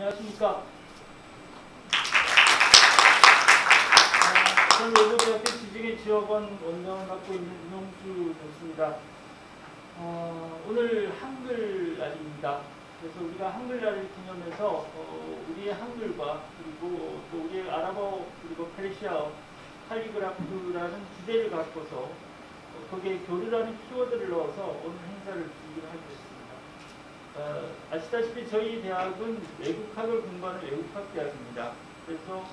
안녕하십니까. 아, 저는 외국대학교 지중해 지역원 원장을 맡고 있는 윤영수 교수입니다. 어, 오늘 한글 날입니다. 그래서 우리가 한글날을 기념해서 어, 우리의 한글과 그리고 또 우리의 아랍어 그리고 페르시아어 칼리그라프라는 주제를 갖고서 어, 거기에 교류라는 키워드를 넣어서 오늘 행사를 준비를 하게 됐습니다. 어, 아시다시피 저희 대학은 외국학을 공부하는 외국학 대학입니다. 그래서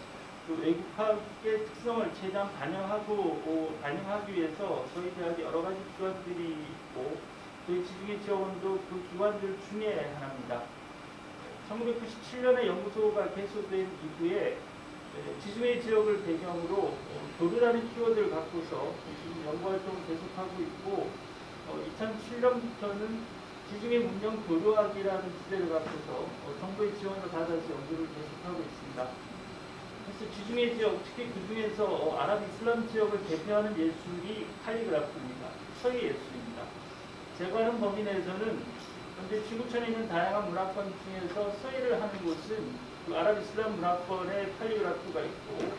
그 외국학의 특성을 최대한 반영하고 어, 반영하기 위해서 저희 대학에 여러 가지 기관들이 있고 저희 지중해 지원도 그 기관들 중에 하나입니다. 1997년에 연구소가 개소된 이후에 에, 지중해 지역을 배경으로 어, 교류라는 키워드를 갖고서 지금 연구 활동을 계속하고 있고 어, 2007년부터는 지중해 문명 교류학이라는 주제를 갖고서 어, 정부의 지원을 받아서 연구를 계속하고 있습니다. 그래서 지중해 지역, 특히 그 중에서 어, 아랍 이슬람 지역을 대표하는 예술이 칼리그라프입니다. 서예 예술입니다. 하는 범위 내에서는 현재 지구촌에 있는 다양한 문화권 중에서 서예를 하는 곳은 그 아랍 이슬람 문화권의 칼리그라프가 있고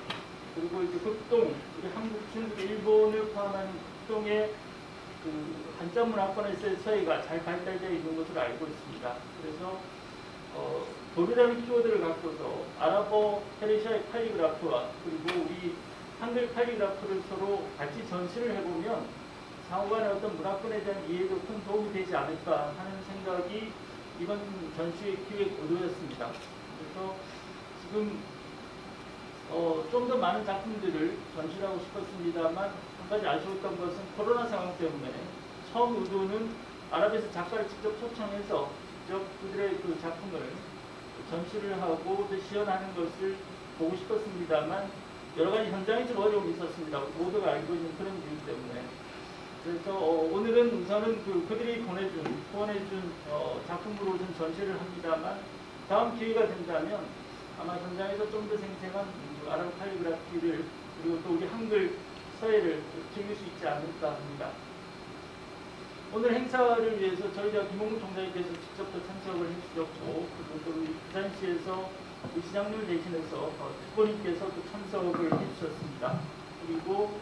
그리고 이제 극동, 우리 한국, 중국, 일본을 포함한 극동의 그 한자 문화권에서의 서예가 잘 발달되어 있는 것으로 알고 있습니다. 그래서 어, 도르라는 키워드를 갖고서 아랍어 페르시아의 칼리그라프와 그리고 우리 한글 칼리그라프를 서로 같이 전시를 해보면 상호간의 어떤 문화권에 대한 이해도 큰 도움이 되지 않을까 하는 생각이 이번 전시의 기획 의도였습니다. 그래서 지금 어, 좀 더 많은 작품들을 전시하고 싶었습니다만 한 가지 아쉬웠던 것은 코로나 상황 때문에 처음 의도는 아랍에서 작가를 직접 초청해서 직접 그들의 그 작품을 전시를 하고 또 시연하는 것을 보고 싶었습니다만 여러 가지 현장에 좀 어려움이 있었습니다. 모두가 알고 있는 그런 이유 때문에. 그래서 어, 오늘은 우선은 그, 그들이 보내준, 후원해준 어, 작품으로 좀 전시를 합니다만 다음 기회가 된다면 아마 현장에서 좀 더 생생한 그 아랍 칼리그라피를 그리고 또 우리 한글 서예를 즐길 수 있지 않을까 합니다. 오늘 행사를 위해서 저희 대학 김홍국 총장님께서 직접 또 참석을 해주셨고 그리고 또 우리 부산시에서 시장님을 대신해서 어, 특보님께서 또 참석을 해주셨습니다. 그리고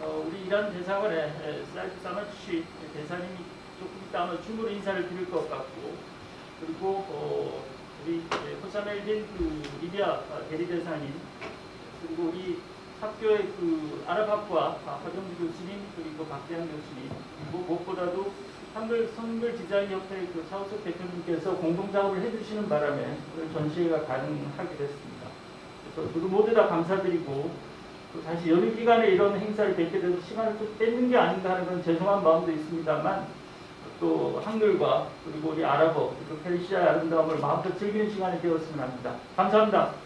어, 우리 이란 대사관의 사이프 사마치 대사님이 조금 이따 아마 줌으로 인사를 드릴 것 같고 그리고 어, 우리 호사멜 빈 그 리비아 대리대사님 그리고 우리 학교의 그 아랍학과 박정주 교수님 그리고 박대한 교수님 그리고 무엇보다도 한글 선글 디자인 협회 그 차우석 대표님께서 공동 작업을 해주시는 바람에 전시회가 가능하게 됐습니다. 그래서 모두 모두 다 감사드리고 또 다시 연휴 기간에 이런 행사를 뵙게 돼서 시간을 좀 뺏는 게 아닌가 하는 그런 죄송한 마음도 있습니다만 또 한글과 그리고 우리 아랍어 그리고 페르시아의 아름다움을 마음껏 즐기는 시간이 되었으면 합니다. 감사합니다.